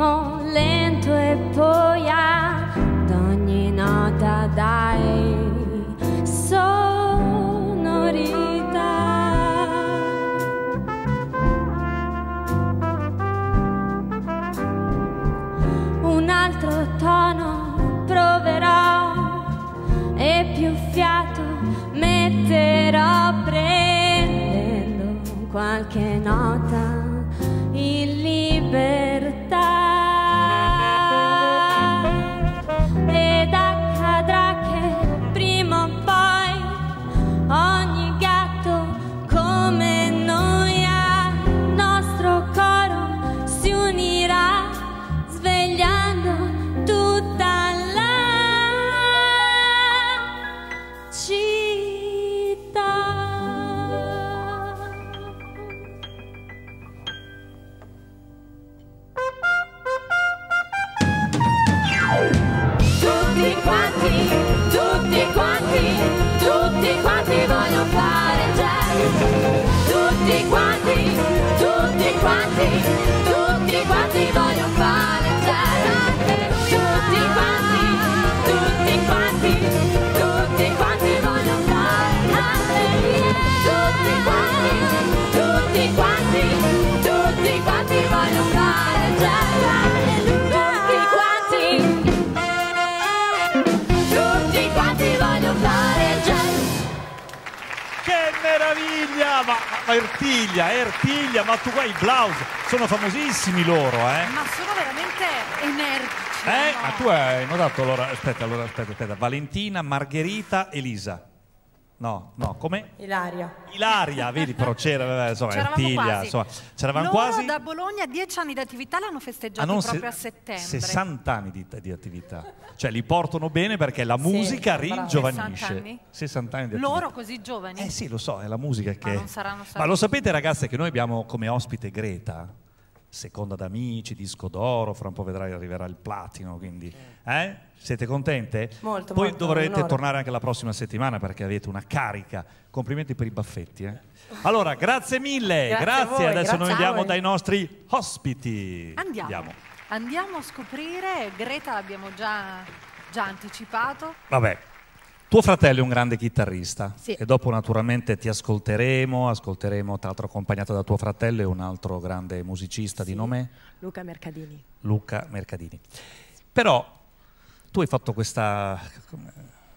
ritmo lento e poi ad ogni nota dai sonorità. Un altro tono proverò e più fiato metterò prendendo qualche nota illibera. Meraviglia! Ma, ma Ertiglia, Ertiglia, ma tu guai i Blaus, sono famosissimi loro, eh? Ma sono veramente energici. Eh? no? Ma tu hai notato allora, aspetta, allora, aspetta, aspetta, Valentina, Margherita, Elisa. No, no, come? Ilaria. Ilaria, vedi, però c'era, insomma, C'eravamo quasi. insomma, c'eravamo Loro quasi. da Bologna, dieci anni di attività l'hanno Ah, festeggiati non proprio se- a settembre. 60 anni di, di attività. Cioè li portano bene perché la musica bravo. ringiovanisce. 60 anni? 60 anni di attività. Loro così giovani? Eh sì, lo so, è la musica che... non saranno Ma lo sapete ragazze che noi abbiamo come ospite Greta, seconda d'amici, disco d'oro, fra un po' vedrai arriverà il platino, quindi... Eh? Siete contente? Molto, Poi molto, dovrete tornare anche la prossima settimana perché avete una carica. Complimenti per i baffetti. eh. Allora, grazie mille, Grazie grazie. voi, Adesso grazie noi andiamo dai nostri ospiti. Andiamo. Andiamo a scoprire, Greta l'abbiamo già, già anticipato. Vabbè, tuo fratello è un grande chitarrista Sì. e dopo naturalmente ti ascolteremo, ascolteremo tra l'altro accompagnato da tuo fratello e un altro grande musicista di nome Luca Mercadini. Luca Mercadini. Però tu hai fatto questa,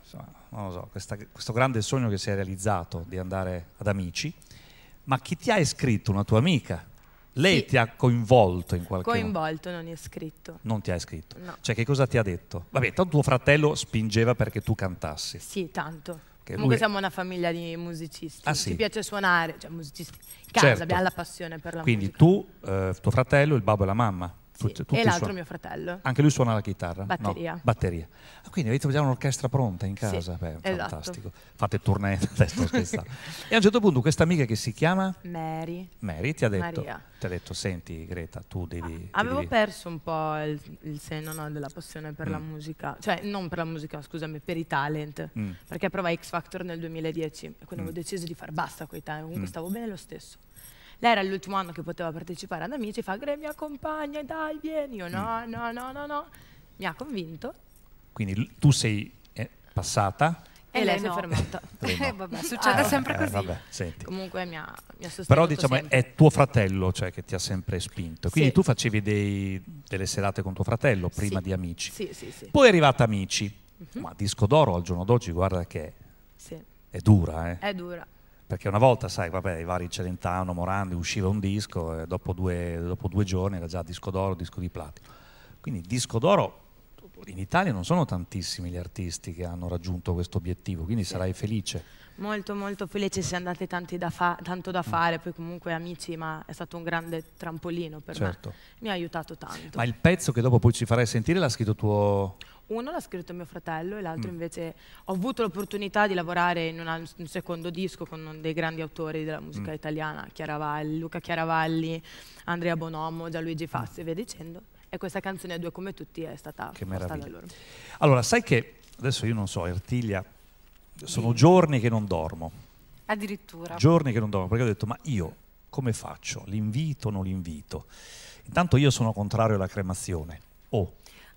so, questa- questo grande sogno che si è realizzato di andare ad Amici, ma chi ti ha iscritto? Una tua amica? Lei Sì. ti ha coinvolto in qualche modo? Coinvolto, non iscritto. Non ti ha iscritto? No. Cioè che cosa ti ha detto? Vabbè, tanto tuo fratello spingeva perché tu cantassi. Sì, tanto. Che Comunque lui- siamo una famiglia di musicisti. Ah, sì? Ci piace suonare, cioè musicisti. Casa Certo. abbiamo la passione per la Quindi musica. tu, eh, tuo fratello, il babbo e la mamma. Sì. Tutti- E l'altro mio fratello. Anche lui suona la chitarra? Batteria. No, batteria. Ah, quindi avete già un'orchestra pronta in Sì, casa? Beh, esatto. fantastico. Fate tournée, adesso scherzando. e a un certo punto questa amica che si chiama Mary. Mary ti ha detto, ti ha detto senti Greta, tu devi... ti Avevo devi- perso un po' il, il senno no, della passione per la Mm. musica, cioè non per la musica, scusami, per i talent, Mm. perché provai X Factor nel 2010 e quindi Mm. avevo deciso di far basta con i talent, comunque Mm. stavo bene lo stesso. Lei era l'ultimo anno che poteva partecipare ad Amici, fa Gre mi accompagna, dai vieni, io Mm. no, no, no, no, no, mi ha convinto Quindi tu sei eh, passata... e, lei si no. è fermata. Lei no. Eh, vabbè, succede Ah, sempre Eh, così. vabbè, senti. Comunque mi ha, mi ha sostenuto Però diciamo sempre. è tuo fratello cioè, che ti ha sempre spinto. Quindi Sì. tu facevi dei- delle serate con tuo fratello prima Sì. di Amici. Sì, sì, sì. Poi è arrivata Amici. Mhm. Ma disco d'oro al giorno d'oggi guarda che sì. è dura, eh. È dura. Perché una volta, sai, vabbè, i vari Celentano, Morandi, usciva un disco e dopo due, dopo due giorni era già disco d'oro, disco di platino. Quindi disco d'oro, in Italia non sono tantissimi gli artisti che hanno raggiunto questo obiettivo, quindi sarai felice. Molto molto felice, si è tanti da tanto Mm. da fare, poi comunque amici, ma è stato un grande trampolino per Certo. me. Mi ha aiutato tanto. Ma il pezzo che dopo poi ci farai sentire l'ha scritto tuo... Uno l'ha scritto mio fratello e l'altro Mm. invece ho avuto l'opportunità di lavorare in una- un secondo disco con dei grandi autori della musica Mm. italiana, Chiaravalli, Luca Chiaravalli, Andrea Bonomo, Gianluigi Fassi e via dicendo. E questa canzone Due come tutti è stata Che da meraviglia. loro. Allora, sai che adesso io non so, Ertiglia, sono giorni che non dormo, Addirittura. giorni che non dormo, perché ho detto, ma io come faccio? L'invito o non l'invito? Intanto io sono contrario alla cremazione. Oh,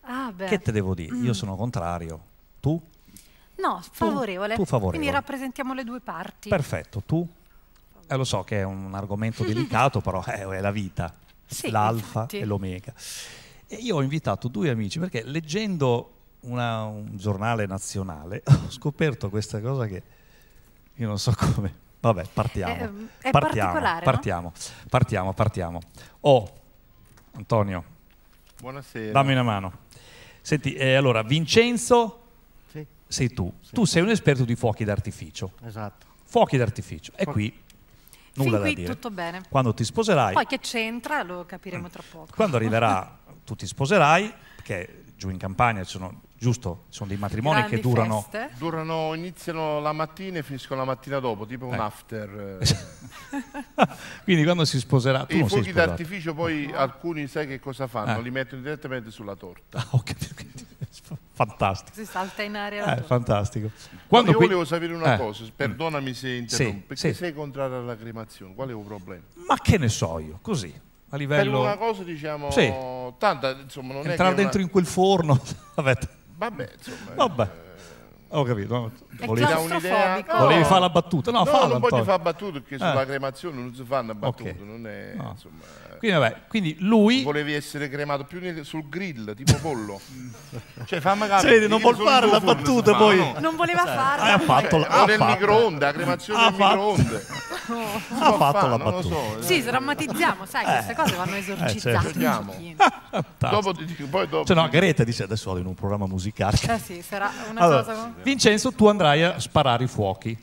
Ah, beh. che te devo dire? Mm. Io sono contrario. Tu? No, favorevole. tu favorevole. Quindi rappresentiamo le due parti. Perfetto, tu? Eh, lo so che è un argomento delicato, però eh, è la vita, Sì, l'alfa infatti. e l'omega. E io ho invitato due amici perché leggendo una- un giornale nazionale ho scoperto questa cosa che io non so come. Vabbè, partiamo. È- è partiamo, particolare, no? partiamo, partiamo, partiamo. Oh, Antonio, Buonasera. dammi una mano. Senti, eh, allora, Vincenzo Sì, sei tu. Sì. Tu sei un esperto di fuochi d'artificio. esatto. Fuochi d'artificio. E qui nulla fin da qui dire. tutto bene. Quando ti sposerai, Poi che c'entra lo capiremo tra poco. quando arriverà, tu ti sposerai, perché giù in campagna ci sono, giusto, ci sono dei matrimoni Grandi che durano... feste. Durano, iniziano la mattina e finiscono la mattina dopo, tipo un Eh. after. eh. Quindi quando si sposerà, tu E I fuochi d'artificio poi alcuni sai che cosa fanno? Eh. Li mettono direttamente sulla torta. Ah, ho capito, quindi- fantastico. Si salta in aria. Eh, fantastico. Io Quando qui- volevo sapere una Eh, cosa, perdonami se interrompo, perché sì. sei contrario alla cremazione, quale è il problema? Ma che ne so io, così, a Per livello... una cosa diciamo, Sì. tanta insomma non Entrare è dentro una... in quel forno, vabbè, Vabbè, insomma, Vabbè. eh, Ho capito. no? Volevi, Dà un'idea? claustrofobico. volevi fare la battuta? No, No, falla, non voglio fare battute perché sulla Eh. cremazione non si fanno battute, Ok. non è, No. insomma, Quindi, vabbè, quindi lui... volevi essere cremato più nel- sul grill, tipo pollo. cioè, fammi capire. Vede, non vuol fare la battuta, ma poi- no. Non voleva Ah, ha farlo. fatto, Cioè, la- o ha nel fatto- microonde, la cremazione Ha nel fatto- microonde. ha fatto la non lo battuta. so. Sì, sdrammatizziamo, sai, queste cose vanno esorcizzate. Pochino. Fantastico. Dopo poi dopo. Cioè, no, Greta dice adesso vado in un programma musicale. Eh sì, sarà una cosa... Vincenzo, tu andrai a sparare i fuochi.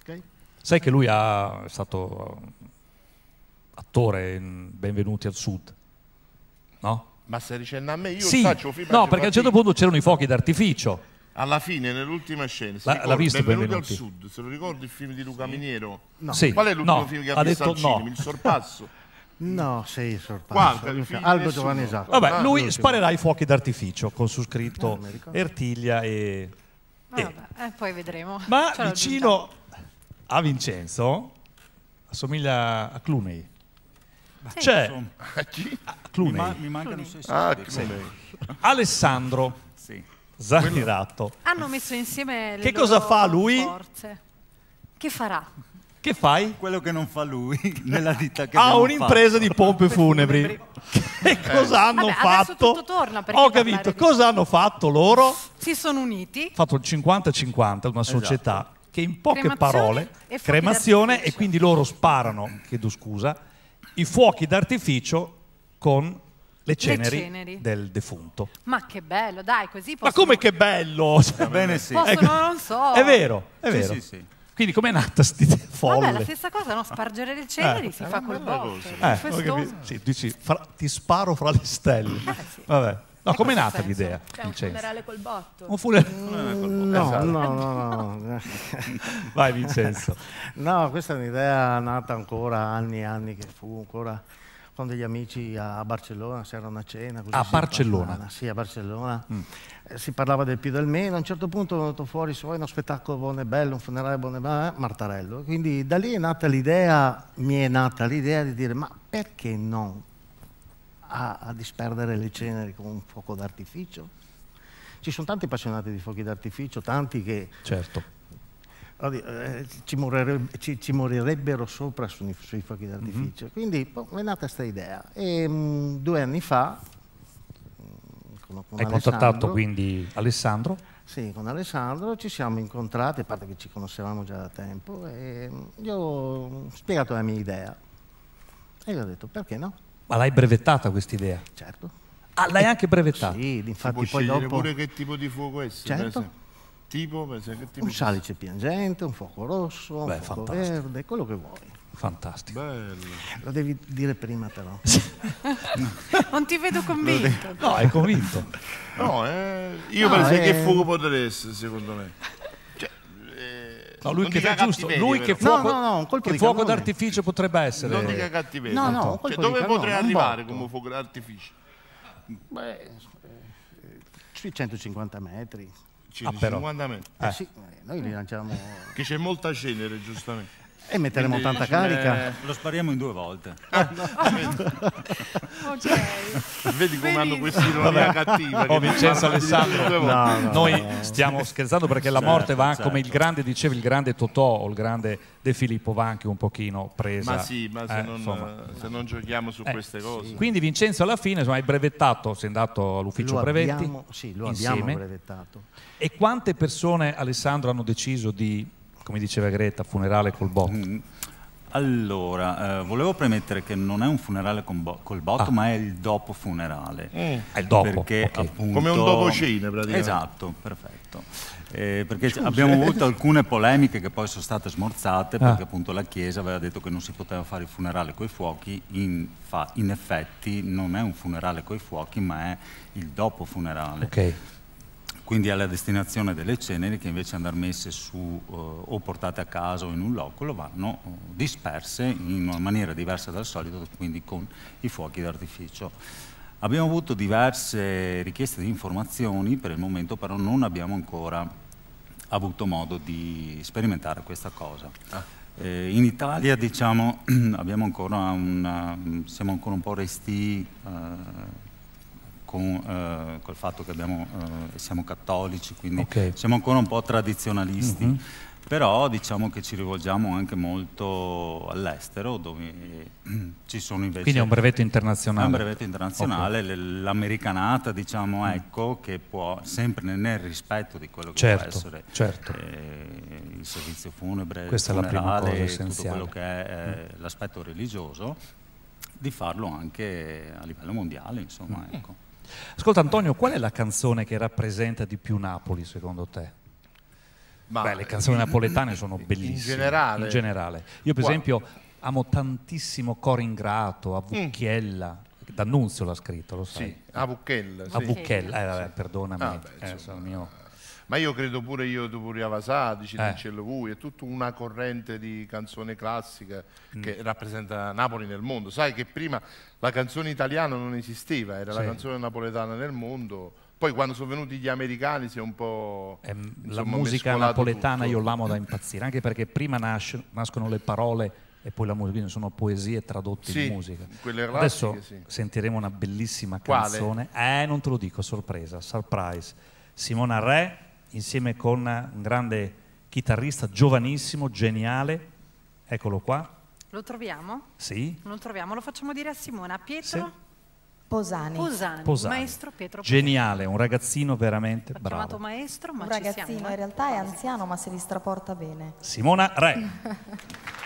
Ok. Sai che lui ha, è stato eh, attore in Benvenuti al Sud, no? Ma stai dicendo a me, io sì, faccio film no, perché a un certo punto c'erano i fuochi d'artificio. Alla fine, nell'ultima scena, si L'ha- ricorda, l'ha visto Benvenuti al? Sud, se lo ricordi il film di Luca Miniero? No. Sì, Qual è l'ultimo no, film che ha ha visto detto al cinema? no. Il sorpasso? No, sei di Aldo. Giovanni Esatto. Vabbè, Ah, lui sparerà i fuochi d'artificio con su scritto ricordo. Ertiglia e... e- Vabbè, eh, poi vedremo. Ma vicino a Vincenzo assomiglia a Clooney. Sì. C'è Insomma, A chi? a mi, Clooney, ma- mi mancano sei Ah, soldi. come? Alessandro Sì. Zanirato. Hanno messo insieme le Che cosa fa lui? forze. Che farà? Che fai? Quello che non fa lui nella vita che Ha un'impresa di pompe funebri. Che cosa hanno Vabbè, adesso fatto? tutto torna, perché Ho capito. Cosa hanno fatto loro? Si sono uniti. fatto il 50-50, una società che in poche Cremazione parole, e cremazione e quindi loro sparano, chiedo scusa, i fuochi d'artificio con le ceneri, ceneri. del defunto. Ma che bello, dai, così possono... Ma come che bello! Va bene, sì. Possono, Ecco. non so... È vero, è Sì, vero. sì, sì. Quindi com'è nata sti folle? Vabbè, la stessa cosa, no? Spargere le ceneri si fa col botto. Eh. Sì, dici, fra- ti sparo fra le stelle. sì. Vabbè. No, com'è questo nata senso. l'idea? C'è un Vincenzo? funerale col botto. Un funerale. No, Esatto. no, no, no. Vai Vincenzo. No, questa è un'idea nata ancora anni e anni che fu ancora con degli amici a Barcellona, c'era una cena. A Barcellona? parlava- Sì, a Barcellona. Eh, si parlava del più del meno, a un certo punto è venuto fuori su uno spettacolo buono e bello, un funerale buono e bello, eh, Martarello. Quindi da lì è nata l'idea, mi è nata l'idea di dire ma perché non a, a disperdere le ceneri con un fuoco d'artificio? Ci sono tanti appassionati di fuochi d'artificio, tanti che Certo. Oddio, eh, ci, morireb- ci- ci morirebbero sopra sui, sui fuochi d'artificio. Quindi boh, è nata questa idea. E mm, due anni fa, mm, con, con Hai contattato Alessandro- quindi Alessandro? Sì, con Alessandro ci siamo incontrati, a parte che ci conoscevamo già da tempo, e mm, io ho spiegato la mia idea. E gli ho detto, perché no? Ma l'hai brevettata questa idea? Certo. Ah, l'hai anche brevettata? Sì, Si infatti può poi dopo... pure che tipo di fuoco è. Certo. Tipo, che tipo Un salice piangente, un fuoco rosso, un Beh, fuoco fantastico. verde, quello che vuoi. Fantastico. Bello. Lo devi dire prima però. Non ti vedo convinto. No, è convinto. No, eh, io No, esempio eh. che fuoco potrebbe essere secondo me? Cioè, eh, No, lui che fa giusto. Lui che fuoco, No, no, un che di fuoco d'artificio potrebbe essere. Non dica cattiveria. No, no, un Cioè, colpo dove cannone, potrei un arrivare come fuoco d'artificio? Beh, eh, sui 150 metri. Ah, però. 50 metri. Eh, Eh. sì, noi li lanciamo Che c'è molta cenere, giustamente. E metteremo Quindi, tanta carica. Lo spariamo in due volte. Ok. Vedi come hanno questa ironia cattiva. Oh, Vincenzo Alessandro. No, no, Noi no. stiamo scherzando perché la Certo, morte va anche, come il certo. grande, dicevi, il grande Totò o il grande De Filippo va anche un pochino presa. Ma sì, ma se, eh, non, insomma. se non giochiamo su Eh, queste cose. Quindi Vincenzo alla fine insomma, hai brevettato, sei andato all'ufficio Lo brevetti abbiamo, sì, lo insieme. abbiamo brevettato. E quante persone, Alessandro, hanno deciso di, come diceva Greta, funerale col botto? Mm. Allora, eh, volevo premettere che non è un funerale con bo- col botto, Ah. ma è il dopo funerale. È il dopo, Perché ok. appunto... Come un dopo cena, praticamente. Esatto, perfetto. Eh, perché c- abbiamo avuto alcune polemiche che poi sono state smorzate Ah. perché appunto la Chiesa aveva detto che non si poteva fare il funerale coi fuochi, in, fa- in effetti non è un funerale coi fuochi ma è il dopo funerale. Ok. Quindi è la destinazione delle ceneri che invece andare messe su eh, o portate a casa o in un locolo vanno eh, disperse in una maniera diversa dal solito, quindi con i fuochi d'artificio. Abbiamo avuto diverse richieste di informazioni, per il momento però non abbiamo ancora avuto modo di sperimentare questa cosa. Eh, in Italia diciamo, abbiamo ancora una- siamo ancora un po' resti eh, con eh, col fatto che abbiamo, eh, siamo cattolici, quindi Ok. siamo ancora un po' tradizionalisti. Mhm. Però diciamo che ci rivolgiamo anche molto all'estero dove ci sono invece... Quindi è un brevetto internazionale. È un brevetto internazionale, l- l'americanata diciamo ecco che può sempre nel- rispetto di quello che Certo, può essere certo. eh, il servizio funebre, Questa è la prima tutto quello che è eh, l'aspetto religioso, di farlo anche a livello mondiale insomma ecco. Ascolta Antonio, qual è la canzone che rappresenta di più Napoli secondo te? Ma- Beh, le canzoni napoletane sono bellissime. In generale? In generale. Io per Qua- esempio amo tantissimo Coro Ingrato, a Vucchiella, D'Annunzio l'ha scritto, lo sai. Sì, a Vucchella. A sì. Vucchella, eh, vabbè, perdonami, Ah, beh, eh, insomma, sono mio... Ma io credo pure io tu pure Avasati, Eh. Cilincello Vui, è tutta una corrente di canzone classica Mm. che rappresenta Napoli nel mondo. Sai che prima la canzone italiana non esisteva, era la Sì. canzone napoletana nel mondo. Poi quando sono venuti gli americani si è un po'... La insomma, musica mescolato napoletana tutto. io l'amo da impazzire, anche perché prima nasce- nascono le parole e poi la musica, quindi sono poesie tradotte Sì, in musica. quelle Adesso sì. sentiremo una bellissima Quale? canzone. Eh, non te lo dico, sorpresa, surprise. Simona Re insieme con un grande chitarrista giovanissimo, geniale. Eccolo qua. Lo troviamo? Sì. Lo troviamo, lo facciamo dire a Simona. Pietro Posani. Posani, Posani. maestro Pietro Posani. Geniale, un ragazzino veramente L'ho chiamato bravo. maestro, ma Un ci ragazzino, siamo. eh. in realtà è anziano ma se li straporta bene. Simona Re.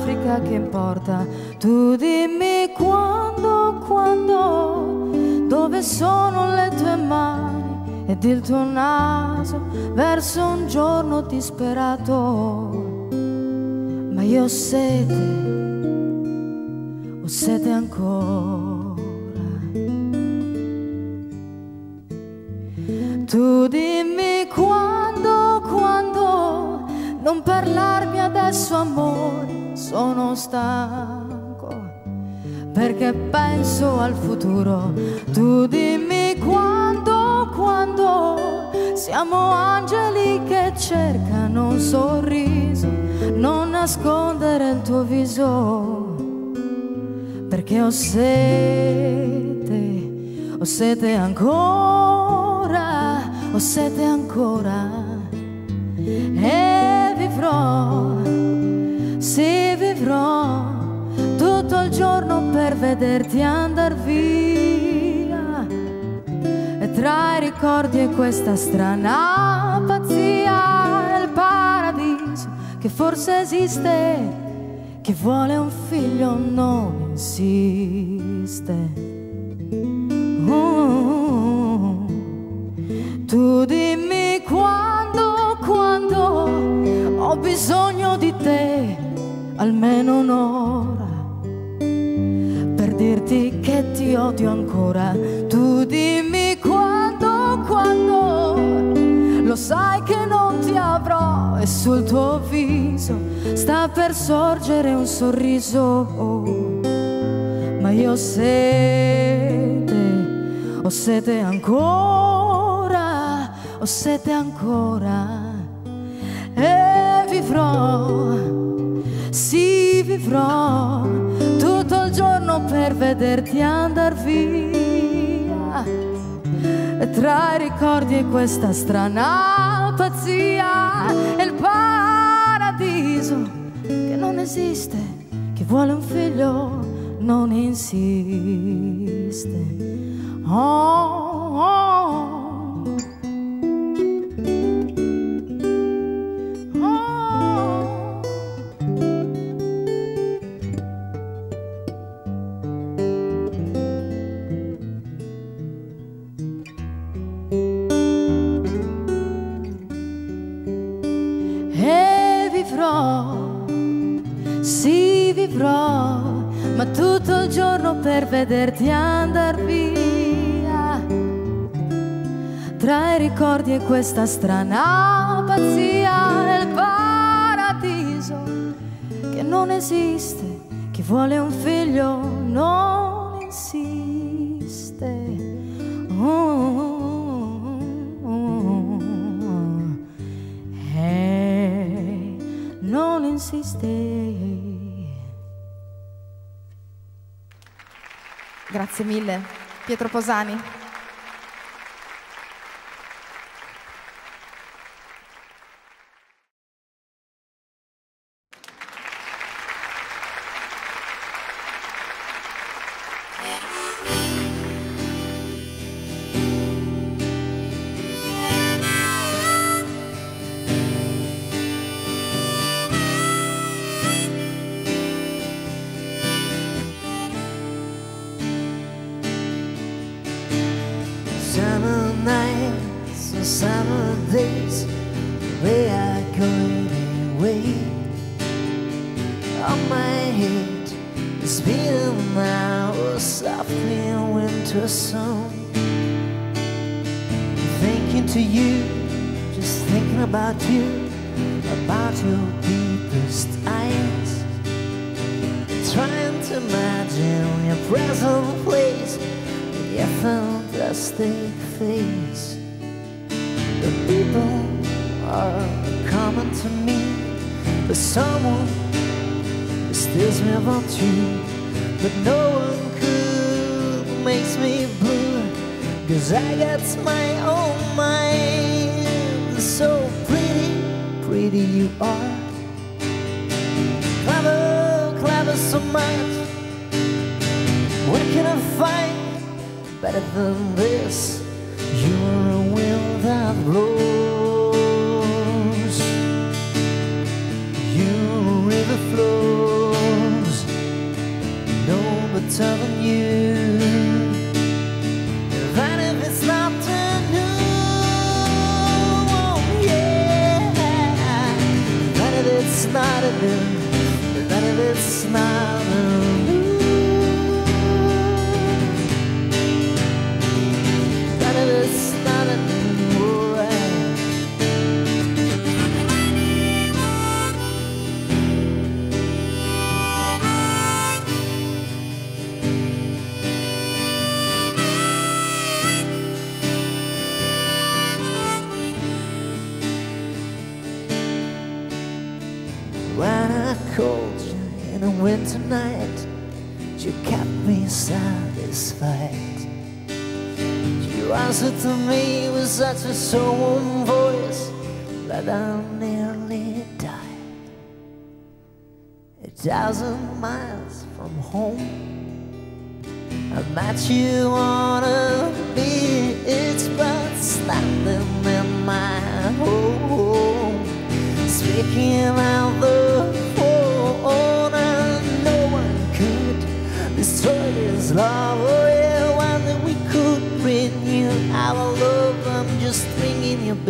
in Africa che importa. Tu dimmi quando, quando, dove sono le tue mani ed il tuo naso verso un giorno disperato. Ma io ho sete ho sete ancora. Tu dimmi quando, quando, non parlarmi adesso amore, sono stanco, perché penso al futuro. Tu dimmi quando, quando, siamo angeli che cercano un sorriso, non nascondere il tuo viso perché ho sete, ho sete ancora, ho sete ancora. E vivrò, giorno per vederti andar via e tra i ricordi e questa strana pazzia il paradiso che forse esiste chi vuole un figlio non insiste. Oh, tu dimmi quando, quando ho bisogno di te, almeno un'ora, dirti che ti odio ancora. Tu dimmi quando, quando lo sai che non ti avrò e sul tuo viso sta per sorgere un sorriso. Ma io ho sete, ho sete ancora, ho sete ancora e vivrò, sì vivrò tutto il giorno per vederti andar via tra i ricordi e questa strana pazzia e il paradiso che non esiste chi vuole un figlio non insiste oh, oh. Vederti andar via. Tra i ricordi e questa strana pazzia nel paradiso che non esiste, chi vuole un figlio non Grazie mille, Pietro Posani. Summer about you, about your deepest eyes. Trying to imagine your present place your fantastic face. The people are coming to me, but someone steals me about you. But no one could makes me blue, cause I got my own you are. Clever, clever so much. What can I find better than this? You're a wind that blows. Your river flows. No better than you. not enough, that it's not enough. A solemn voice that I nearly died. A thousand miles from home, I met you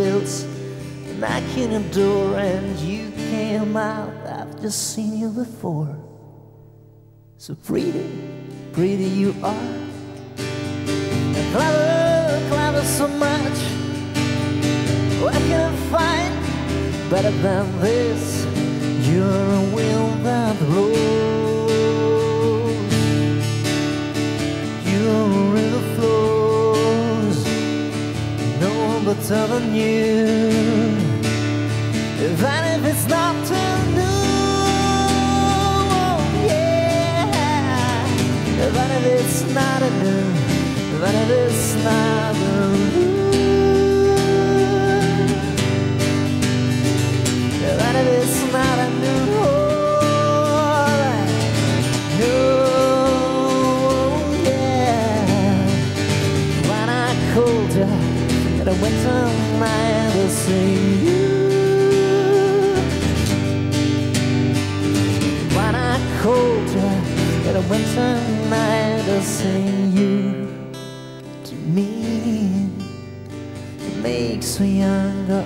bells, knocking your door, and you came out. I've just seen you before. So pretty, pretty you are. And clever, clever so much. What can I find better than this? You're a wind that blows. But than you. Even if it's not too new, oh yeah. Even if it's not a new, even if it's not a new. Night, I see you. When I called you in the winter night, I see you. To me, it makes me younger.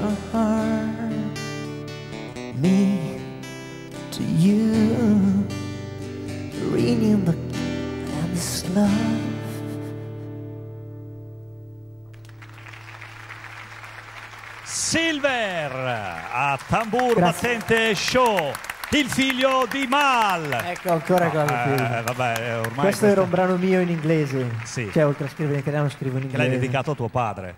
Tambur Grazie. Battente Show, il figlio di Mal. Ecco ancora qua. Eh, vabbè, eh, ormai questo era un brano mio in inglese. Sì. Cioè, oltre a scrivere in italiano, scrivo in che inglese. l'hai dedicato a tuo padre.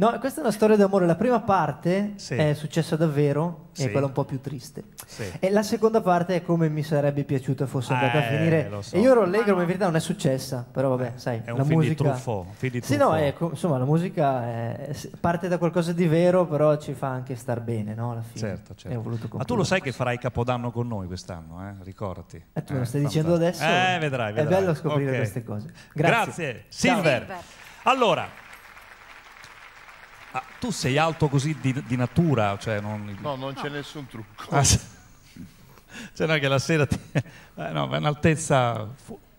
No, questa è una storia d'amore. La prima parte Sì. è successa davvero, Sì. è quella un po' più triste. Sì. E la seconda parte è come mi sarebbe piaciuto fosse andata a Eh, finire. lo so. E io ero allegro, ma in verità non è successa. Però vabbè, sai, È un la film di musica... Truffaut, un film di Sì, no, Truffaut. ecco, insomma, la musica è- parte da qualcosa di vero, però ci fa anche star bene, no? Alla fine. Certo, certo. E ho voluto Ma tu lo sai che farai Capodanno con noi quest'anno, eh? ricordati. Eh, tu me lo Eh, stai dicendo adesso? Eh, vedrai, È vedrai. bello scoprire Ok. queste cose. Grazie. Grazie. Silver. Silver. Allora, ah, tu sei alto così di, di natura, cioè non... No, non c'è nessun trucco. Ah. Cioè, non è che la sera ti... eh, no, è un'altezza...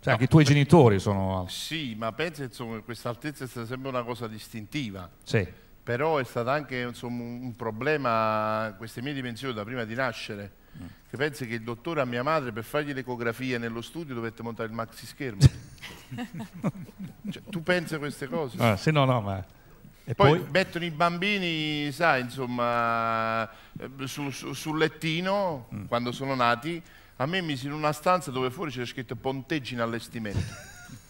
Cioè, anche i tuoi genitori sono... Sì, ma penso insomma, che questa altezza è stata sempre una cosa distintiva. Sì. Però è stato anche insomma, un un problema, queste mie dimensioni da prima di nascere. Mm. Che pensi che il dottore a mia madre per fargli l'ecografia nello studio dovette montare il maxi schermo. Cioè, tu pensi a queste cose? Ah, sì, no, no, ma... E Poi, poi? mettono i bambini, sai, insomma, eh, su- su- sul lettino Mm. quando sono nati. A me mi si in una stanza dove fuori c'era scritto ponteggi in allestimento.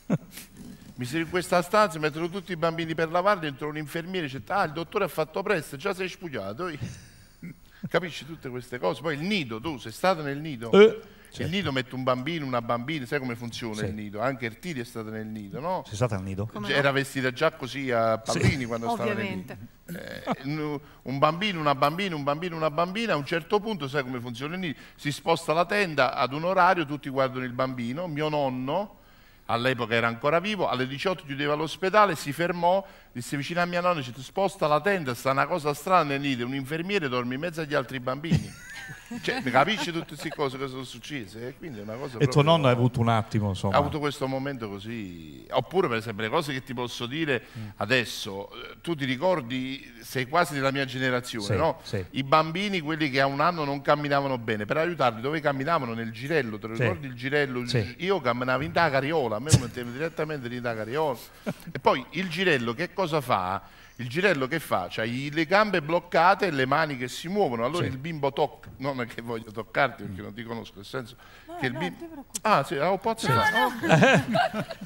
mi si in questa stanza, mettono tutti i bambini per lavarli, entra un infermiere e dice: Ah, il dottore ha fatto presto, già sei spugliato. Capisci tutte queste cose? Poi il nido, tu sei stato nel nido? Eh, Il nido mette un bambino, una bambina, sai come funziona Sì. il nido? Anche Ertili è stato nel nido, no? Sei stata al nido? Come Cioè, no? Era vestita già così a pallini quando stava nel Ovviamente. nido. Eh, un- un bambino, una bambina, un bambino, una bambina, a un certo punto sai come funziona il nido? Si sposta la tenda ad un orario, tutti guardano il bambino, mio nonno all'epoca era ancora vivo, alle 18 chiudeva l'ospedale, si fermò, disse vicino a mia nonna, dice, sposta la tenda, sta una cosa strana nel nido, un infermiere dorme in mezzo agli altri bambini. cioè, capisci tutte queste cose che sono successe? E quindi è una cosa E tuo nonno ha avuto un attimo, insomma... ha avuto questo momento così. Oppure, per esempio, le cose che ti posso dire Mm. adesso, eh, tu ti ricordi, sei quasi della mia generazione, Sì, no? sì. I bambini, quelli che a un anno non camminavano bene, per aiutarli, dove camminavano? Nel girello, te lo Sì. ricordi il girello? Io camminavo in da carriola, a me mi mettevano direttamente in da carriola. e poi il girello che cosa fa? Il girello che fa? C'ha le gambe bloccate e le mani che si muovono, allora Sì. il bimbo tocca, non è che voglio toccarti perché non ti conosco, nel senso che il bimbo... Ah sì, ah, posso fare?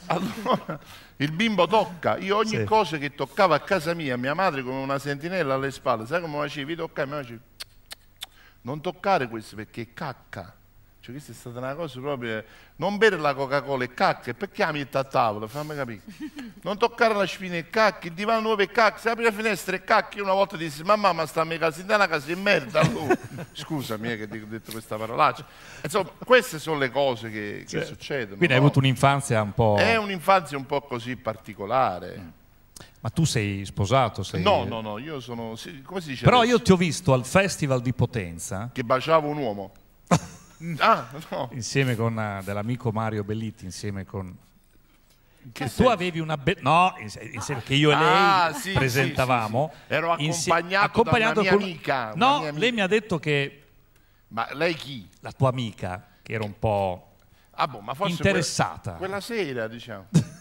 Allora, il bimbo tocca. Io ogni Sì. cosa che toccava a casa mia, mia madre come una sentinella alle spalle, sai come facevi? Toccare, mi facevi, non toccare questo perché è cacca. Cioè, questa è stata una cosa proprio. Non bere la Coca-Cola è cacca, e perché la metti a tavola? Fammi capire. Non toccare la spina è cacca, il divano nuovo è cacca, se apri la finestra è cacca. Io una volta dissi, mamma, ma sta a mia casa, in una casa di merda. allora." Scusami eh, che dico- ho detto questa parolaccia. Insomma, queste sono le cose che, che succedono. Quindi hai no? avuto un'infanzia un po'... È un'infanzia un po' così particolare. Ma tu sei sposato? Sei... No, no, no, io sono. come si dice? Però adesso? io ti ho visto al Festival di Potenza, Che baciavo un uomo. ah, no. insieme con eh, dell'amico Mario Bellitti, insieme con... Che tu senso? avevi una... be- no, che io e lei Ah, sì, presentavamo. sì, sì, sì. Ero insie- accompagnato da una mia con- amica, una No, mia amica. lei mi ha detto che Ma lei chi? la tua amica, che era un po'... Ah, boh, ma forse Interessata. Quella, quella sera, diciamo.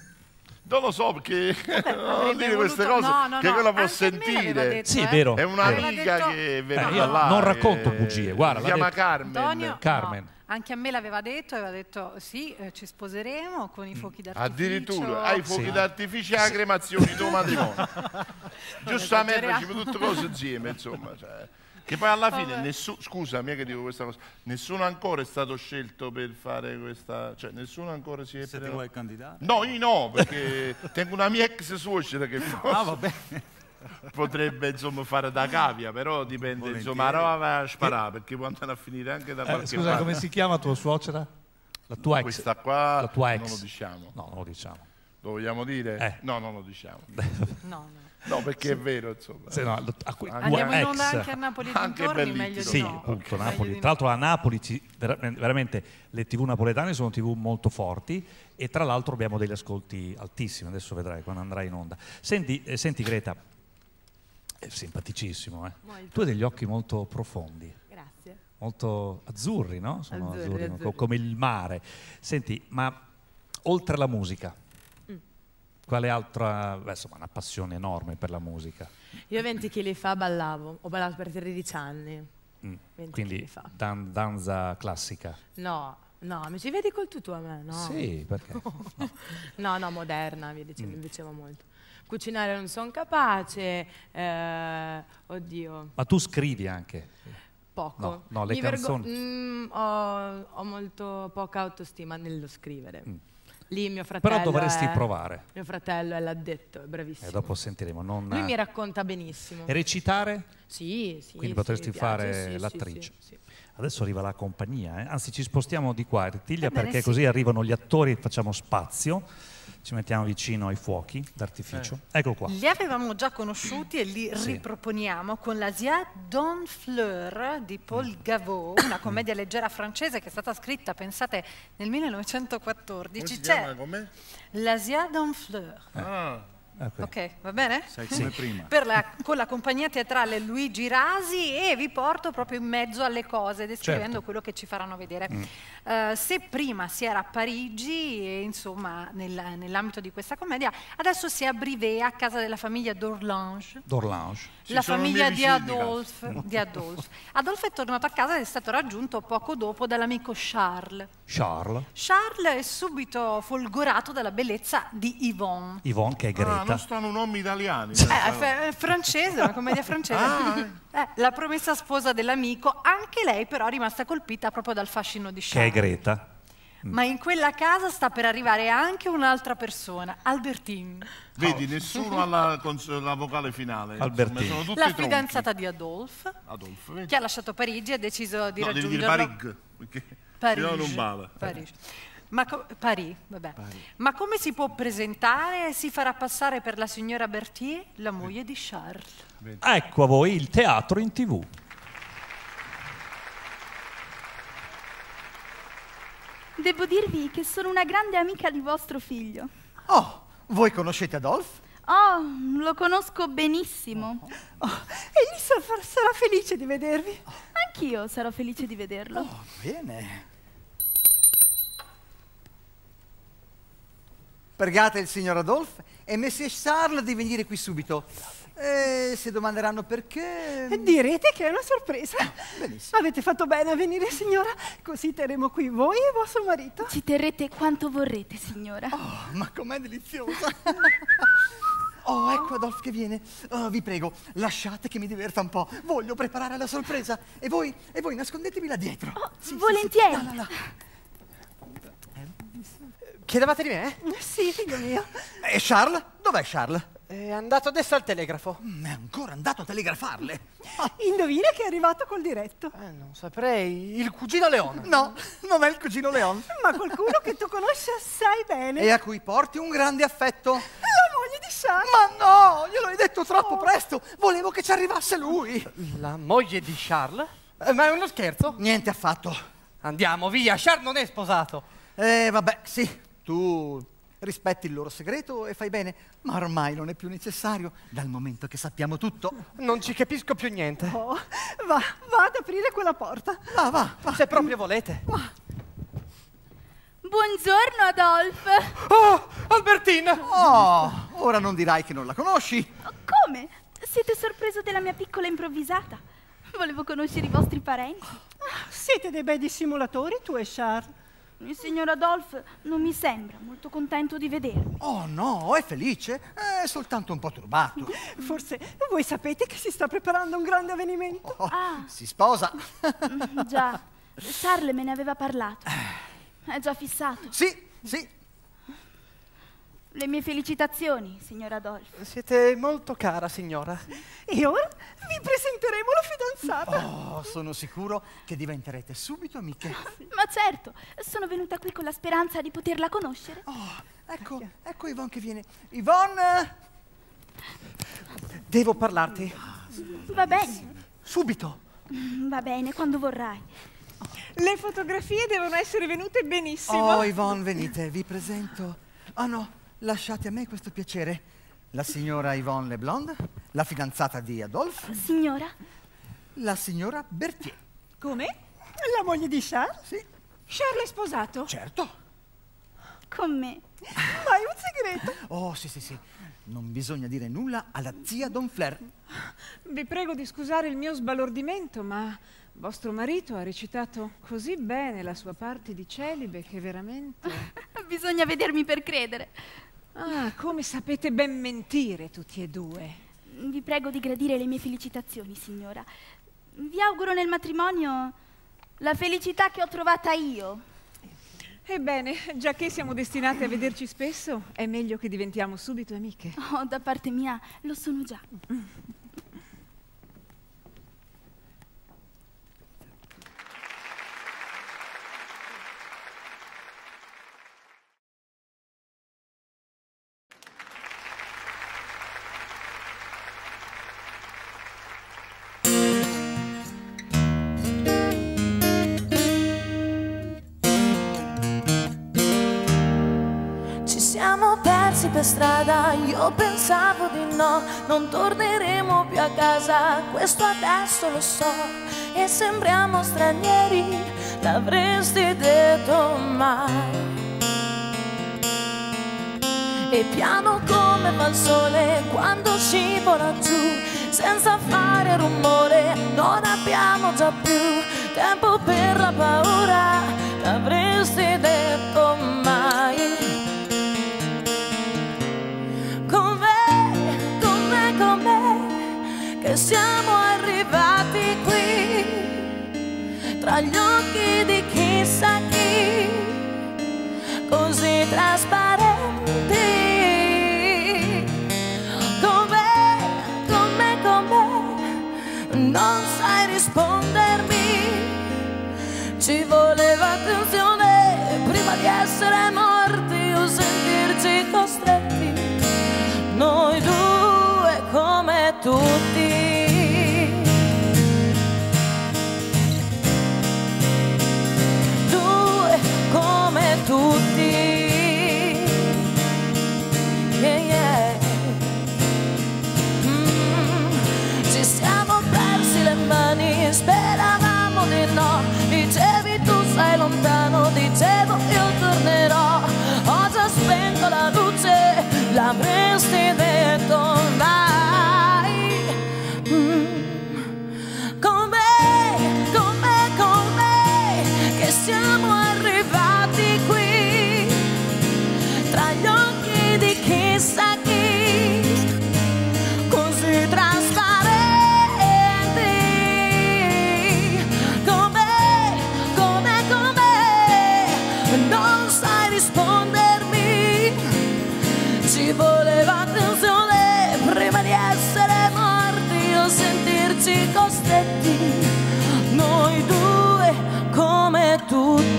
non lo so perché non avrebbe dire queste voluto- cose no, no, che no, quella può sentire. detto, Sì, è eh. vero. È un'amica detto- che è Eh, venuta là. non che- racconto bugie, guarda, Si chiama detto- Carmen. Antonio, Carmen. no, anche a me l'aveva detto, aveva detto sì, eh, ci sposeremo con i fuochi d'artificio. Addirittura hai fuochi Sì. d'artificio e la cremazione tuo matrimonio. Giustamente facciamo tutte cose insieme, insomma. cioè. Che poi alla fine, nessuno, scusami che dico questa cosa, nessuno ancora è stato scelto per fare questa, cioè nessuno ancora si è Se ti pre- vuoi candidare. No, io no, perché tengo una mia ex suocera che forse Ah, va bene. potrebbe insomma fare da cavia, però dipende, insomma, la roba va a sparare, perché può andare a finire anche da Eh, qualche scusa, parte. come si chiama tua suocera? La tua ex? Questa qua La tua ex? non lo diciamo. No, non lo diciamo. Lo vogliamo dire? Eh. No, non lo diciamo. No, no. No, perché è vero, insomma. Se no, lo- a tua Andiamo in ex. onda anche a Napoli Anche dintorni, meglio di Sì, no. appunto, Meglio Napoli. di Tra l'altro a Napoli ci- vera- veramente le tv napoletane sono tv molto forti e tra l'altro abbiamo degli ascolti altissimi, adesso vedrai quando andrai in onda. Senti, eh, senti Greta, è simpaticissimo, eh? Molto. tu hai degli occhi molto profondi, Grazie. molto azzurri, no? Sono Azzurri, azzurri, azzurri. co- come il mare. Senti, ma oltre alla musica, Quale altra, beh, insomma, una passione enorme per la musica. Io 20 kg fa ballavo, ho ballato per 13 anni. Mm. 20 Quindi dan- danza classica. No, no, mi ci vedi col tutù a me? No. Sì, perché? No, no, moderna, mi dicevo, Mm. mi dicevo molto. Cucinare non sono capace, eh, oddio, Ma tu scrivi anche? poco. No, no, le Mi canzoni. Mm, ho, ho molto poca autostima nello scrivere. Mm. Lì mio fratello Però dovresti è- provare. Mio fratello è l'addetto, è E bravissimo. dopo sentiremo. Non... Lui mi racconta benissimo. E recitare? Sì, sì. Quindi sì, potresti piace, fare sì, l'attrice. sì, sì. Adesso arriva la compagnia, eh? anzi ci spostiamo di qua, Ebbene perché sì. così arrivano gli attori e facciamo spazio. Ci mettiamo vicino ai fuochi d'artificio. Ecco qua. Li avevamo già conosciuti e li Sì. riproponiamo con l'Asia Don Fleur di Paul Gavot, una commedia leggera francese che è stata scritta, pensate, nel 1914. Come si C'è chiama? Com'è? l'Asia Don Fleur. Ah, Ecco. Ok, va bene? Sei come prima. Per la- con la compagnia teatrale Luigi Rasi e vi porto proprio in mezzo alle cose, descrivendo Certo. quello che ci faranno vedere. Mm. Eh, se prima si era a Parigi, e, insomma, nel- nell'ambito di questa commedia, adesso si è a Brive, a casa della famiglia d'Orlange. D'Orlange. La famiglia di Adolphe, di Adolphe. Adolphe è tornato a casa ed è stato raggiunto poco dopo dall'amico Charles. Charles, Charles è subito folgorato dalla bellezza di Yvonne. Yvonne che è Ah, Greta. non stanno nomi italiani. Eh, è francese, una commedia francese. Ah, Eh, la promessa sposa dell'amico, anche lei però è rimasta colpita proprio dal fascino di che è Charles. Greta. Ma in quella casa sta per arrivare anche un'altra persona, Albertine, Vedi, nessuno ha la, cons- la vocale finale. Albertini. Insomma, sono tutti la tronchi. fidanzata di Adolphe, Adolfo, vedi? che ha lasciato Parigi e ha deciso di no, devi dire raggiungerlo. Parig, perché Parigi. sennò non bada. Parigi. Ma co- Paris, vabbè. Ma come si può presentare? Si farà passare per la signora Berthier, la moglie di Charles. Ecco a voi il teatro in tv. Devo dirvi che sono una grande amica di vostro figlio. Oh, voi conoscete Adolf? Oh, lo conosco benissimo. Egli sa- sarà felice di vedervi. Anch'io sarò felice di vederlo. Bene. Pregate il signor Adolf e Messie Charles di venire qui subito. E si domanderanno perché... Direte che è una sorpresa. Benissimo. Avete fatto bene a venire, signora. Così terremo qui voi e vostro marito. Ci terrete quanto vorrete, signora. Oh, ma com'è deliziosa! Oh, ecco Adolf che viene. Oh, vi prego, lasciate che mi diverta un po'. Voglio preparare la sorpresa. E voi, e voi nascondetevi là dietro. Oh, Sì, sì, volentieri. sì. Là, là, là. Chiedevate di me? Sì, figlio mio. E Charles? Dov'è Charles? È andato adesso al telegrafo. Mm, È ancora andato a telegrafarle. Indovina che è arrivato col diretto. Eh, non saprei. Il cugino Leone. No, non è il cugino Leon. Ma qualcuno che tu conosci assai bene. E a cui porti un grande affetto. La moglie di Charles. Ma no, glielo hai detto troppo presto. Volevo che ci arrivasse lui. La moglie di Charles? Eh, ma è uno scherzo? Niente affatto. Andiamo, via. Charles non è sposato. Eh, vabbè, sì, tu rispetti il loro segreto e fai bene, ma ormai non è più necessario, dal momento che sappiamo tutto. Non ci capisco più niente. Oh, va, va ad aprire quella porta. Va, va, va. Se proprio volete. Buongiorno, Adolf. Oh, Albertina! Oh, ora non dirai che non la conosci. Come? Siete sorpreso della mia piccola improvvisata? Volevo conoscere i vostri parenti. Siete dei bei dissimulatori, tu e Charles. Il signor Adolf non mi sembra molto contento di vedermi. Oh no, è felice, è soltanto un po' turbato. Forse voi sapete che si sta preparando un grande avvenimento. Oh, Ah. Si sposa. Mm, Già, Charles me ne aveva parlato. È già fissato. Sì, sì. Le mie felicitazioni, signor Adolf. Siete molto cara, signora. E ora vi presenteremo la fidanzata. Oh, sono sicuro che diventerete subito amiche. Ma certo, sono venuta qui con la speranza di poterla conoscere. Oh, ecco, ecco Yvonne che viene. Yvonne! Devo parlarti. Va bene, Subito. Mm, va bene, quando vorrai. Le fotografie devono essere venute benissimo. Oh, Yvonne, venite, vi presento. Ah no, lasciate a me questo piacere. La signora Yvonne Leblond, la fidanzata di Adolphe, Signora, la signora Berthier. Come? La moglie di Charles? Sì, Charles è sposato? certo. con me. Ma è un segreto. Oh, sì, sì, sì. Non bisogna dire nulla alla zia Don Flair. Vi prego di scusare il mio sbalordimento, ma vostro marito ha recitato così bene la sua parte di celibe che veramente... Bisogna vedermi per credere. Ah, come sapete ben mentire tutti e due. Vi prego di gradire le mie felicitazioni, signora. Vi auguro nel matrimonio la felicità che ho trovata io. Ebbene, già che siamo destinate a vederci spesso, è meglio che diventiamo subito amiche. Oh, da parte mia lo sono già. Strada, io pensavo di no, non torneremo più a casa, questo adesso lo so, e sembriamo stranieri, l'avresti detto mai. E piano come va il sole quando scivola giù, senza fare rumore, non abbiamo già più tempo per la paura, l'avresti detto tutti. Due come tutti. Yeah, yeah. Mm, Ci siamo persi le mani, speravamo di no. Dicevi tu sei lontano, dicevo io tornerò. Ho già spento la luce, l'avresti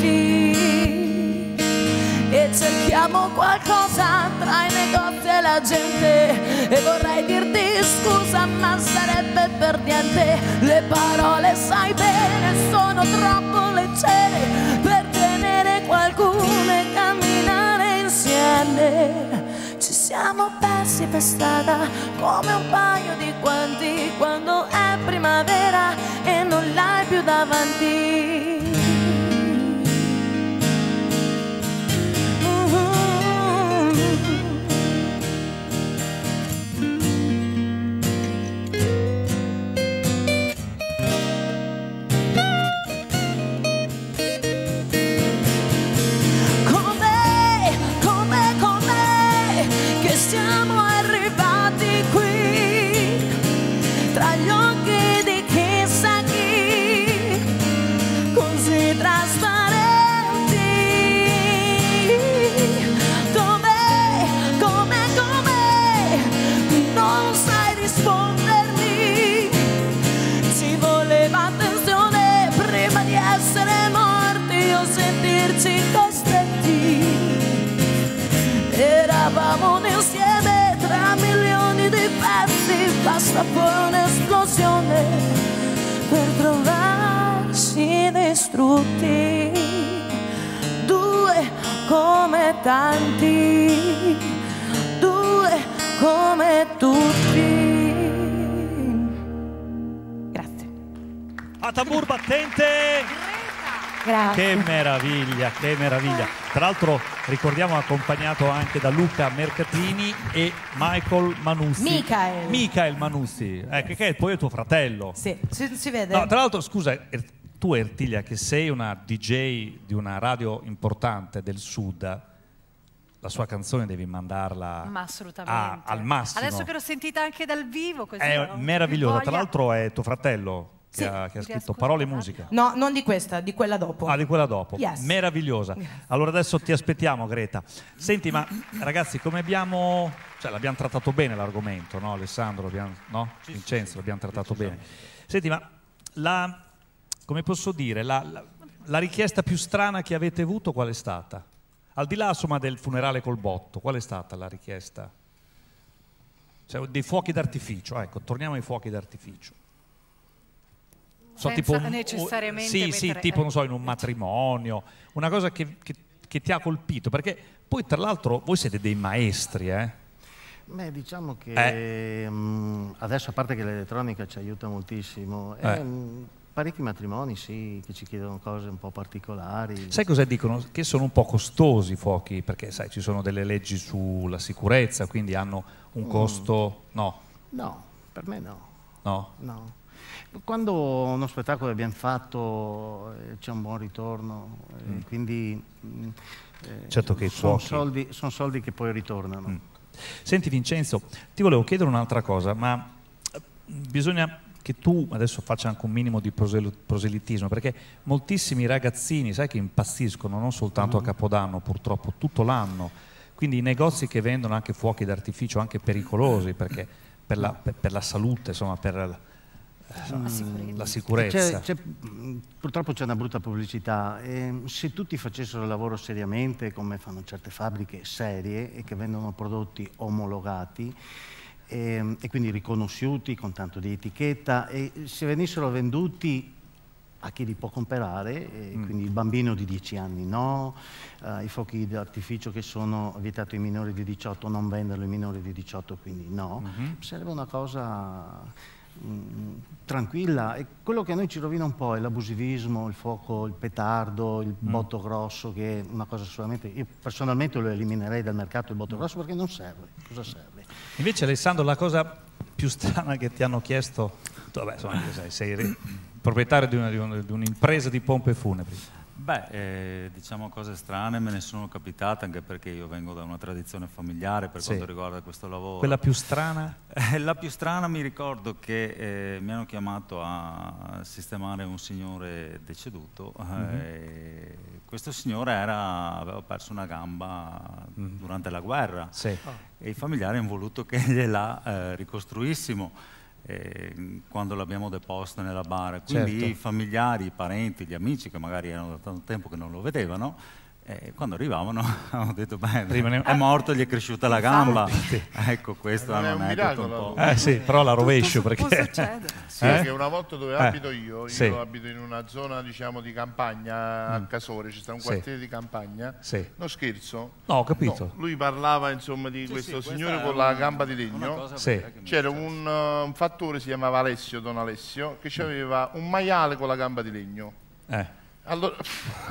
tutti. E cerchiamo qualcosa tra i negozi e la gente. E vorrei dirti scusa ma sarebbe per niente. Le parole sai bene sono troppo leggere Per tenere qualcuno e camminare insieme. Ci siamo persi per strada come un paio di guanti Quando è primavera e non l'hai più davanti basta poi un'esplosione per trovarsi distrutti. Due come tanti, due come tutti. A tambur battente! Grazie. Che meraviglia, che meraviglia. Tra l'altro ricordiamo accompagnato anche da Luca Mercatini e Michael Manussi. Michael. Michael Manussi, eh, che, che è poi è tuo fratello. Sì, si, si vede. No, tra l'altro, scusa, Er- tu Ertilia, che sei una DJ di una radio importante del sud, la sua canzone devi mandarla Ma assolutamente. a- al massimo. Adesso che l'ho sentita anche dal vivo, così È meravigliosa. Tra l'altro è tuo fratello che, Sì. ha, che ha scritto parole e musica. No, non di questa, di quella dopo. Ah, di quella dopo. Yes. Meravigliosa. Allora adesso ti aspettiamo, Greta. Senti, ma ragazzi, come abbiamo. Cioè, l'abbiamo trattato bene l'argomento, no? Alessandro, l'abbiamo- no? Vincenzo, l'abbiamo trattato bene. Senti, ma la. Come posso dire? La, la- la richiesta più strana che avete avuto qual è stata? Al di là, insomma, del funerale col botto, qual è stata la richiesta? Cioè, dei fuochi d'artificio, ecco, torniamo ai fuochi d'artificio. So, Senza un- necessariamente Sì, sì, mettere- tipo, non so, in eh, un matrimonio, una cosa che, che- che ti ha colpito, perché poi tra l'altro voi siete dei maestri, eh? Beh, diciamo che mm, adesso a parte che l'elettronica ci aiuta moltissimo, Eh. ehm, parecchi matrimoni sì, che ci chiedono cose un po' particolari. Sai cosa dicono? Che sono un po' costosi i fuochi, perché sai, ci sono delle leggi sulla sicurezza, quindi hanno un Mm. costo... No, No, per me no. no. no. Quando uno spettacolo abbiamo fatto eh, c'è un buon ritorno, eh, Mm. quindi mm, eh, Certo che sono soldi, son soldi che poi ritornano. Mm. Senti Vincenzo, ti volevo chiedere un'altra cosa, ma bisogna che tu adesso faccia anche un minimo di prosel- proselitismo, perché moltissimi ragazzini, sai che impazziscono non soltanto a Capodanno, purtroppo tutto l'anno, quindi i negozi che vendono anche fuochi d'artificio, anche pericolosi, perché per la, per- per la salute, insomma, per la sicurezza. C'è- c'è- mh, purtroppo c'è una brutta pubblicità. e se tutti facessero il lavoro seriamente, come fanno certe fabbriche serie e che vendono prodotti omologati ehm, e quindi riconosciuti con tanto di etichetta, e se venissero venduti a chi li può comprare, e Mm. quindi il bambino di 10 anni no, eh, i fuochi d'artificio che sono vietati ai minori di 18 non venderlo ai minori di 18, quindi no, Mhm. sarebbe una cosa mm, tranquilla e quello che a noi ci rovina un po' è l'abusivismo, il fuoco, il petardo, il Mm. botto grosso che è una cosa solamente, io personalmente lo eliminerei dal mercato il botto grosso perché non serve, cosa serve? Invece Alessandro, la cosa più strana che ti hanno chiesto, tu, vabbè, insomma, sei, sei ri- proprietario di, una- di un- di un'impresa di pompe funebri. Beh, eh, diciamo cose strane me ne sono capitate anche perché io vengo da una tradizione familiare per Sì. quanto riguarda questo lavoro. Quella più strana? Eh, La più strana mi ricordo che eh, mi hanno chiamato a sistemare un signore deceduto. Mhm. eh, questo signore era- aveva perso una gamba durante la guerra. Sì. e i familiari hanno voluto che gliela eh, ricostruissimo eh, quando l'abbiamo deposto nella bara. Quindi Certo. i familiari, i parenti, gli amici che magari erano da tanto tempo che non lo vedevano, eh, quando arrivavano hanno detto beh, Rimane- è morto, gli è cresciuta la gamba. ecco, questo Non è non un miracolo, tutto un po'. Eh sì, però la rovescio perché... Sì, Eh? perché una volta dove Eh, abito io, io sì. abito in una zona diciamo di campagna a Mm. Casore, ci sta un Sì. quartiere di campagna. Sì. No scherzo. No, ho capito. No, lui parlava insomma di Sì, questo sì, signore con la gamba di legno. Sì. C'era un, uh, un fattore, si chiamava Alessio, Don Alessio, che aveva un maiale con la gamba di legno. Eh. Allora,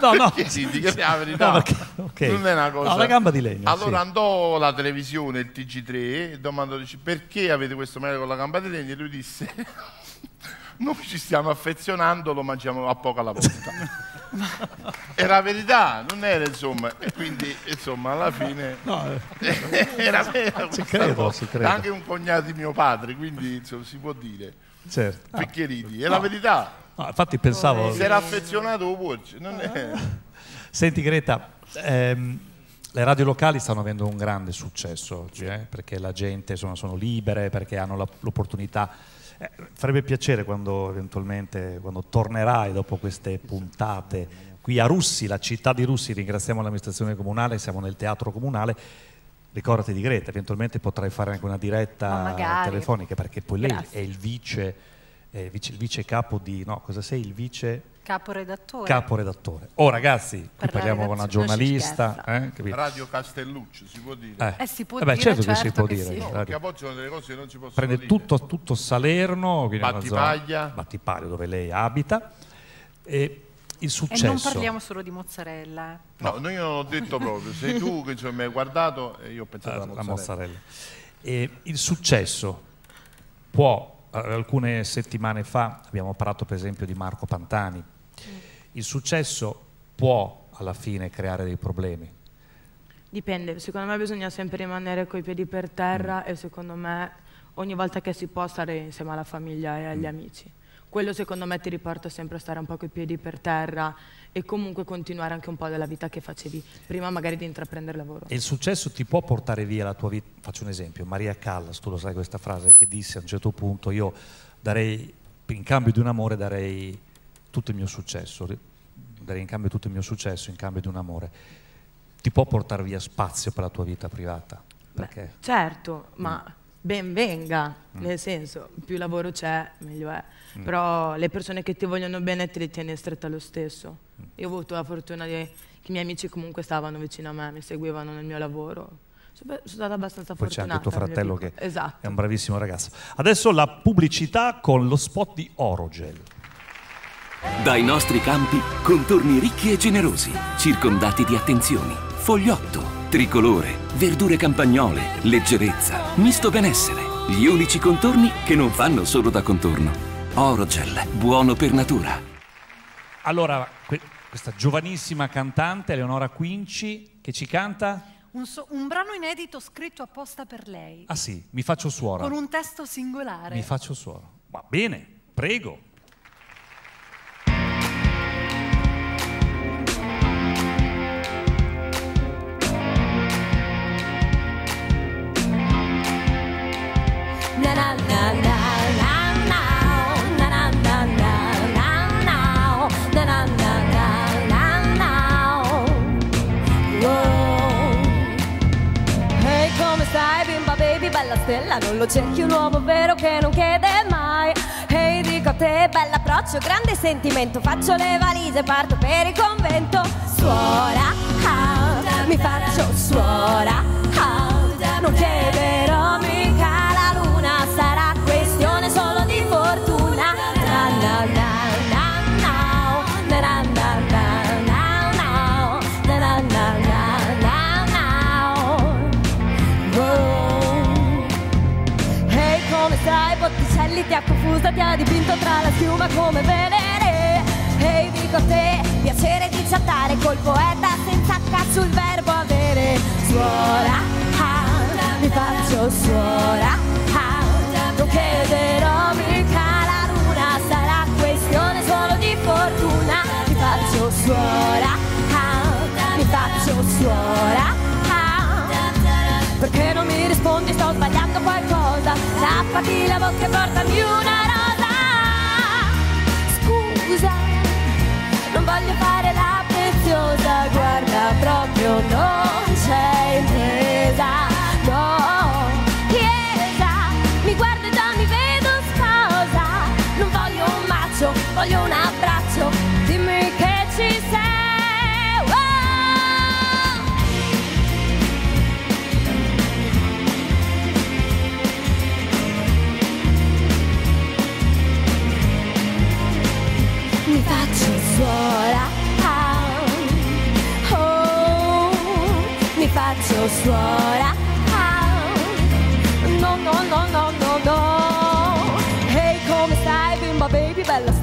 No, no. sì, la verità. No, perché- ok. Non è una cosa. No, la gamba di legno, Allora sì. andò la televisione, il TG3, e domandò perché avete questo maiale con la gamba di legno? E lui disse, noi ci stiamo affezionando, lo mangiamo a poco alla volta. era verità, non era insomma. E quindi insomma alla fine No, era vero. Ci credo, ci credo. Anche un cognato di mio padre, quindi insomma, si può dire. Certo. Perché ridi? È No. la verità. No, infatti pensavo... Si era affezionato a Watch, non è... Senti Greta, ehm, le radio locali stanno avendo un grande successo oggi, eh, perché la gente insomma, sono libere, perché hanno la- l'opportunità. Eh, farebbe piacere quando eventualmente, quando tornerai dopo queste puntate qui a Russi, la città di Russi, ringraziamo l'amministrazione comunale, siamo nel teatro comunale. Ricordati di Greta, eventualmente potrai fare anche una diretta telefonica perché poi lei Grazie. è il vice, eh, vice- il vice capo di... No, cosa sei? Il vice Caporedattore. caporedattore. Oh ragazzi, qui Per la parliamo con una giornalista. eh? Radio Castelluccio, si può dire. Eh. Eh, si può Vabbè, dire, certo che si certo può che dire. sì. No, perché a volte sono delle cose che non si possono Prende dire. tutto, tutto Salerno, zona- Battipaglia. Battipaglia, dove lei abita. E il E successo. non parliamo solo di mozzarella. eh. No, noi non ho detto proprio, sei tu che insomma, mi hai guardato e io ho pensato alla la mozzarella. mozzarella. E il successo può, eh, alcune settimane fa abbiamo parlato per esempio di Marco Pantani, il successo può alla fine creare dei problemi. Dipende, secondo me bisogna sempre rimanere coi piedi per terra Mm. e secondo me ogni volta che si può stare insieme alla famiglia e Mm. agli amici. Quello secondo me ti riporta sempre a stare un po' coi piedi per terra e comunque continuare anche un po' della vita che facevi prima magari di intraprendere lavoro. E il successo ti può portare via la tua vita. Faccio un esempio, Maria Callas, tu lo sai questa frase che disse a un certo punto, io darei, in cambio di un amore darei tutto il mio successo, darei in cambio tutto il mio successo in cambio di un amore. Ti può portare via spazio per la tua vita privata? Perché? Certo, ma Mm. Ben venga, nel senso, più lavoro c'è, meglio è. Mm. Però le persone che ti vogliono bene te le tieni stretta lo stesso. Mm. Io ho avuto la fortuna di, che i miei amici comunque stavano vicino a me, mi seguivano nel mio lavoro. Sono, stata abbastanza Poi c'è fortunata. anche tuo nel mio fratello che Esatto. è un bravissimo ragazzo. Adesso la pubblicità con lo spot di Orogel. Dai nostri campi, contorni ricchi e generosi, circondati di attenzioni, fogliotto, tricolore, verdure campagnole, leggerezza, misto benessere. Gli unici contorni che non fanno solo da contorno. Orogel, buono per natura. Allora, que- questa giovanissima cantante, Eleonora Quinci, che ci canta? Un, so- un brano inedito scritto apposta per lei, Ah sì, mi faccio suora. con un testo singolare. Mi faccio suora. Va bene, prego. Stella non lo cerchi un uomo vero che non chiede mai. Ehi dico a te bell'approccio grande sentimento faccio le valigie parto per il convento. Suora ah, mi faccio suora ah, non chiederò ti ha confusa ti ha dipinto tra la schiuma come Venere. Ehi dico a te piacere di chattare col poeta senza H sul verbo avere. Suora ah, mi faccio suora ah, non chiederò mica la luna sarà questione solo di fortuna. Mi faccio suora ah, mi faccio suora perché non mi rispondi? Sto sbagliando qualcosa. Tappati la bocca e portami una rosa. Scusa non voglio fare la preziosa. Guarda proprio non c'è impresa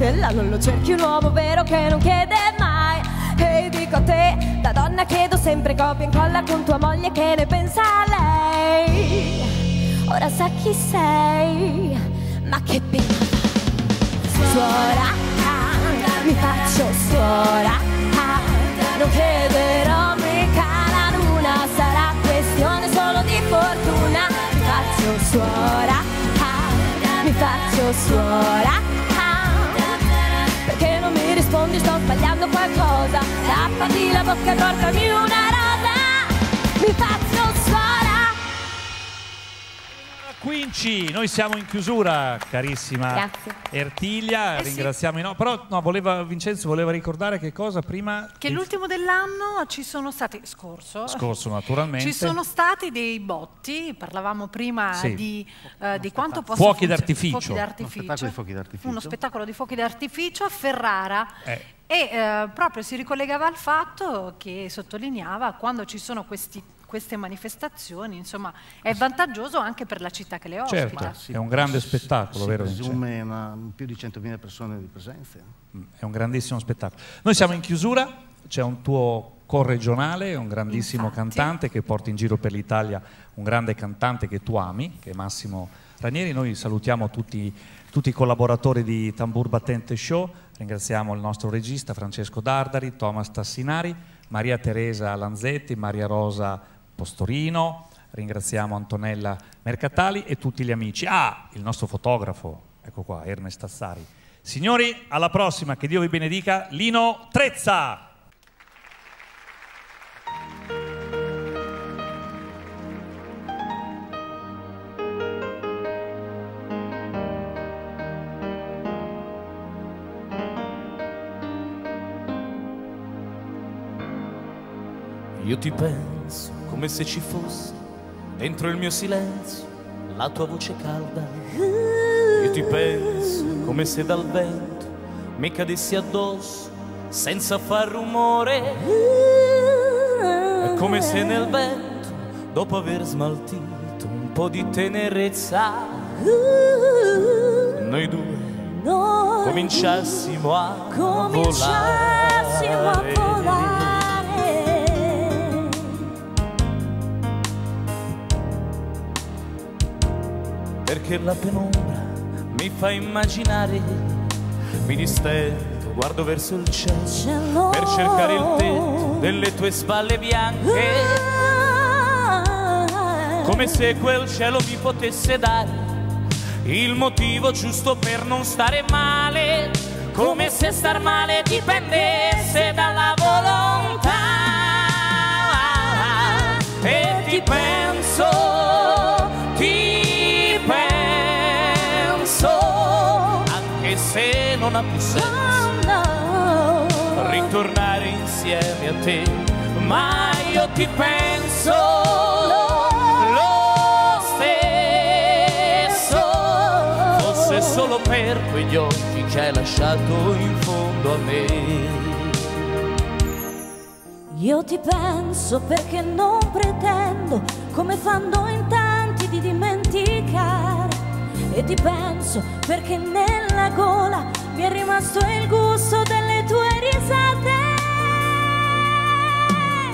stella non lo cerchi un uomo vero che non chiede mai. Ehi dico a te da donna chiedo sempre copia e incolla con tua moglie che ne pensa lei? Ora sa chi sei ma che pena suora mi faccio suora. Non chiederò mica la luna sarà questione solo di fortuna. Mi faccio suora ah, mi faccio suora rispondi sto sbagliando qualcosa. Tappati la bocca e portami una rosa. Mi faccio Quinci, noi siamo in chiusura, carissima Grazie. Ertilia, Eh sì. ringraziamo i no. Però no, voleva, Vincenzo voleva ricordare che cosa prima? Che l'ultimo dell'anno ci sono stati, scorso, Scorso naturalmente. ci sono stati dei botti, parlavamo prima Sì. di, eh, di quanto possa Fuochi funzionare- d'artificio. fuochi d'artificio. Uno spettacolo di fuochi d'artificio. Uno spettacolo di fuochi d'artificio a Ferrara. Eh. E eh, proprio si ricollegava al fatto che sottolineava quando ci sono questi- queste manifestazioni, insomma, è vantaggioso anche per la città che le ospita. Certo, è un grande spettacolo, si vero? presume una- più di 100.000 persone di presenza. È un grandissimo spettacolo. Noi siamo in chiusura, c'è un tuo corregionale, un grandissimo cantante che porta in giro per l'Italia un grande cantante che tu ami, che è Massimo Ranieri. Noi salutiamo tutti, tutti i collaboratori di Tambur Battente Show, ringraziamo il nostro regista Francesco Dardari, Thomas Tassinari, Maria Teresa Lanzetti, Maria Rosa Postorino, ringraziamo Antonella Mercatali e tutti gli amici. Ah, il nostro fotografo, ecco qua, Ernest Tassari. Signori, alla prossima, che Dio vi benedica. Lino Trezza! Io ti penso come se ci fosse dentro il mio silenzio la tua voce calda. Io ti penso come se dal vento mi cadessi addosso senza far rumore. È come se nel vento, dopo aver smaltito un po' di tenerezza, noi due cominciassimo a cominciassimo a volare. Perché la penombra mi fa immaginare, mi distendo, guardo verso il cielo per cercare il tetto delle tue spalle bianche, come se quel cielo mi potesse dare il motivo giusto per non stare male, come se star male dipendesse dalla volontà. E ti non ha più senso ritornare insieme a te, ma io ti penso lo stesso, fosse solo per quegli occhi che hai lasciato in fondo a me. Io ti penso perché non pretendo, come fanno in tanti, di dimenticare. E ti penso perché nella gola mi è rimasto il gusto delle tue risate.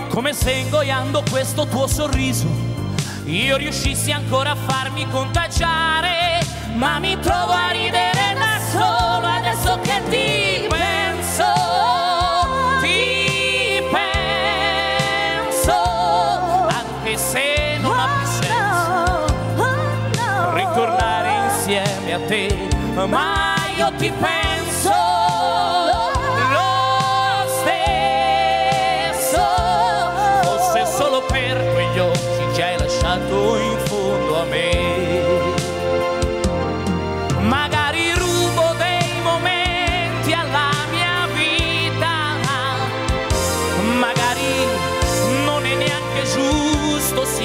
come se ingoiando questo tuo sorriso io riuscissi ancora a farmi contagiare, ma mi trovo a ridere da solo adesso che ti penso, ti penso, anche se non ha più senso ritornare insieme a te, ma io ti penso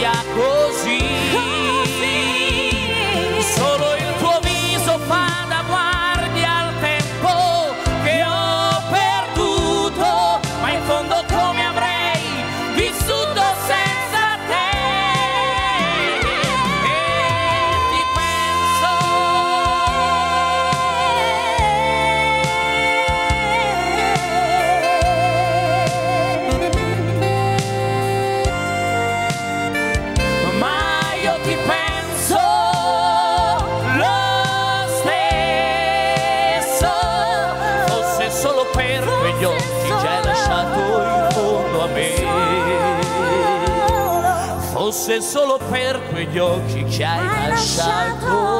giusto Fosse solo per quegli occhi che hai lasciato